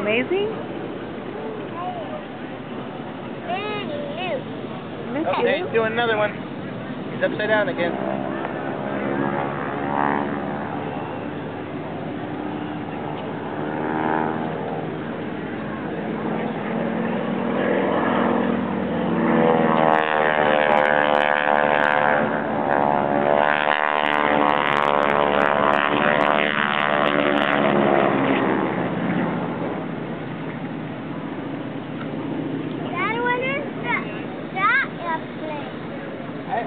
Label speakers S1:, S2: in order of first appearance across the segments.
S1: amazing? Okay, loose. Very another one. He's upside down again.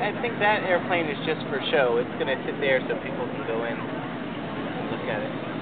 S1: I think that airplane is just for show. It's going to sit there so people can go in and look at it.